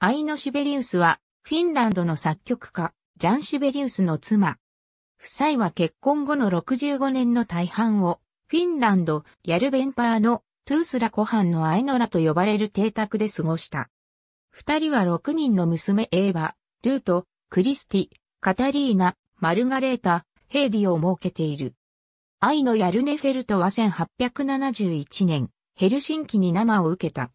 アイノ・シベリウスは、フィンランドの作曲家、ジャン・シベリウスの妻。夫妻は結婚後の65年の大半を、フィンランド、ヤルベンパーのトゥースラ湖畔のアイノラと呼ばれる邸宅で過ごした。二人は6人の娘エーバ、ルート、クリスティ、カタリーナ、マルガレータ、ヘイディを設けている。愛のヤルネフェルトは1871年、ヘルシンキに生を受けた。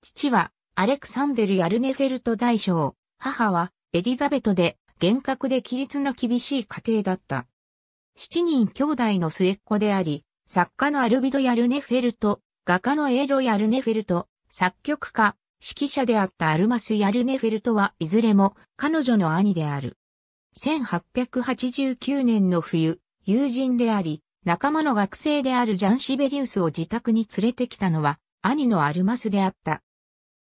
父は、アレクサンデル・ヤルネフェルト大将、母は、エリザベトで、厳格で規律の厳しい家庭だった。七人兄弟の末っ子であり、作家のアルビド・ヤルネフェルト、画家のエーロ・ヤルネフェルト、作曲家、指揮者であったアルマス・ヤルネフェルトはいずれも彼女の兄である。1889年の冬、友人であり、仲間の学生であるジャン・シベリウスを自宅に連れてきたのは、兄のアルマスであった。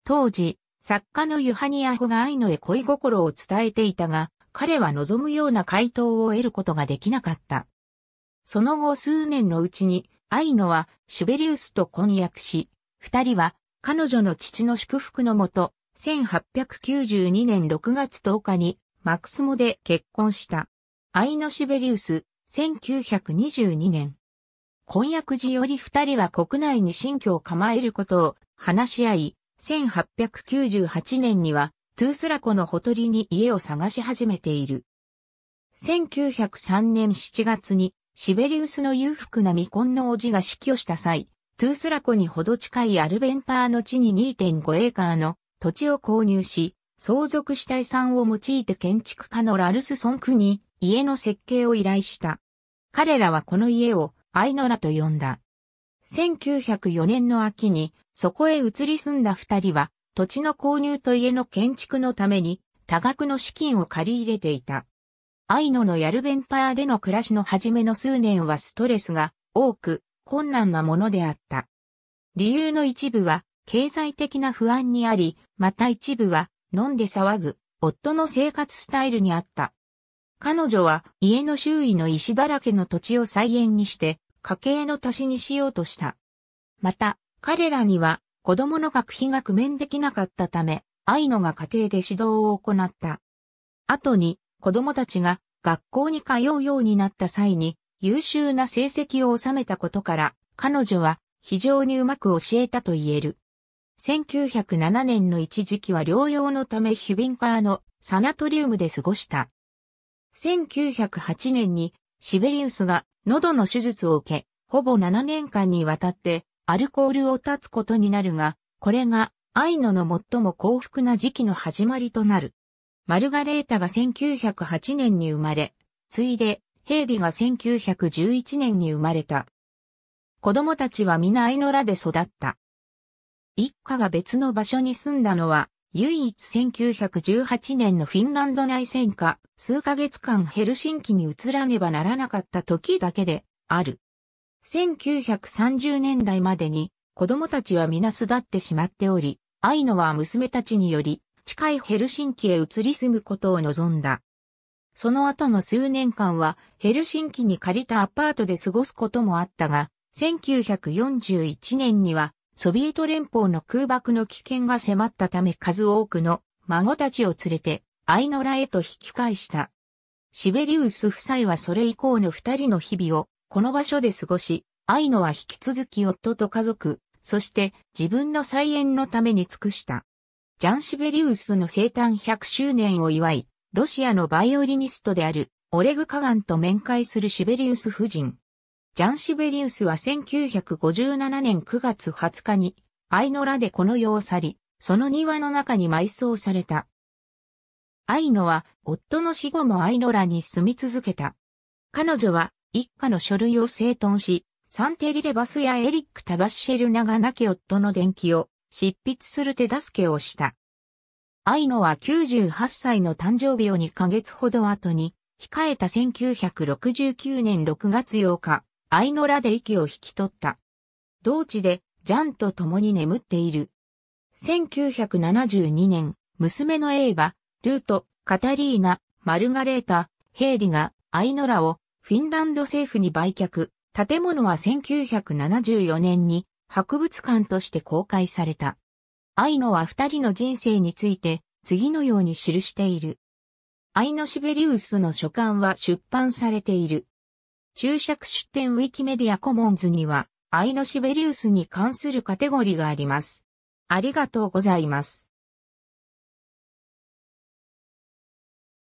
当時、作家のユハニアホが愛のへ恋心を伝えていたが、彼は望むような回答を得ることができなかった。その後数年のうちに、愛のはシュベリウスと婚約し、二人は彼女の父の祝福のもと、1892年6月10日にマクスモで結婚した。愛のシュベリウス、1922年。婚約時より二人は国内に新居を構えることを話し合い、1898年にはトゥースラ湖のほとりに家を探し始めている。1903年7月にシベリウスの裕福な未婚の叔父が死去した際、トゥースラ湖にほど近いアルベンパーの地に2.5エーカーの土地を購入し、相続した遺産を用いて建築家のラルス・ソンクに家の設計を依頼した。彼らはこの家をアイノラと呼んだ。1904年の秋にそこへ移り住んだ二人は土地の購入と家の建築のために多額の資金を借り入れていた。アイノのヤルベンパーでの暮らしの初めの数年はストレスが多く困難なものであった。理由の一部は経済的な不安にあり、また一部は飲んで騒ぐ夫の生活スタイルにあった。彼女は家の周囲の石だらけの土地を菜園にして家計の足しにしようとした。また、彼らには子供の学費が工面できなかったため、愛のが家庭で指導を行った。後に子供たちが学校に通うようになった際に優秀な成績を収めたことから、彼女は非常にうまく教えたと言える。1907年の一時期は療養のためヒュビンカーのサナトリウムで過ごした。1908年にシベリウスが喉の手術を受け、ほぼ7年間にわたってアルコールを断つことになるが、これが愛のの最も幸福な時期の始まりとなる。マルガレータが1908年に生まれ、ついでヘイディが1911年に生まれた。子供たちは皆愛のらで育った。一家が別の場所に住んだのは、唯一1918年のフィンランド内戦下、数ヶ月間ヘルシンキに移らねばならなかった時だけである。1930年代までに子供たちは皆巣立ってしまっており、愛のは娘たちにより近いヘルシンキへ移り住むことを望んだ。その後の数年間はヘルシンキに借りたアパートで過ごすこともあったが、1941年にはソビエト連邦の空爆の危険が迫ったため数多くの孫たちを連れてアイノラへと引き返した。シベリウス夫妻はそれ以降の二人の日々をこの場所で過ごし、愛のは引き続き夫と家族、そして自分の菜園のために尽くした。ジャン・シベリウスの生誕100周年を祝い、ロシアのバイオリニストであるオレグ・カガンと面会するシベリウス夫人。ジャン・シベリウスは1957年9月20日に、アイノラでこの世を去り、その庭の中に埋葬された。アイノは、夫の死後もアイノラに住み続けた。彼女は、一家の書類を整頓し、サンテリレバスやエリック・タバッシェルナが亡き夫の伝記を執筆する手助けをした。アイノは98歳の誕生日を2ヶ月ほど後に、控えた1969年6月8日、アイノラで息を引き取った。同地でジャンと共に眠っている。1972年、娘のエーバ、ルート、カタリーナ、マルガレータ、ヘイディがアイノラをフィンランド政府に売却。建物は1974年に博物館として公開された。愛のは二人の人生について次のように記している。アイノシベリウスの書簡は出版されている。注釈出典ウィキメディアコモンズには、アイノシベリウスに関するカテゴリーがあります。ありがとうございます。